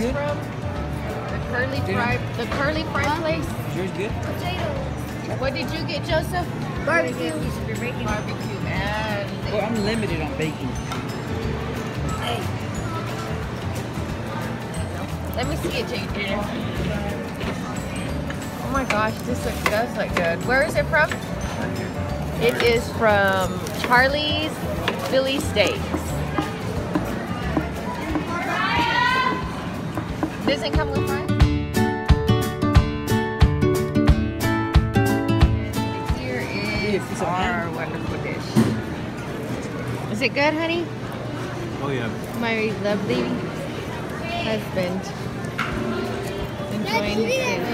From the curly fry the place. Is yours good? What did you get, Joseph? Barbecue. Barbecue and Well, I'm limited on bacon. let me see it, JJ. Oh my gosh, this looks, does look good. Where is it from? It is from Charlie's Philly Steaks. Doesn't come with fries? Here is it's a our wonderful dish. Is it good, honey? Oh yeah. My lovely husband enjoying his dish.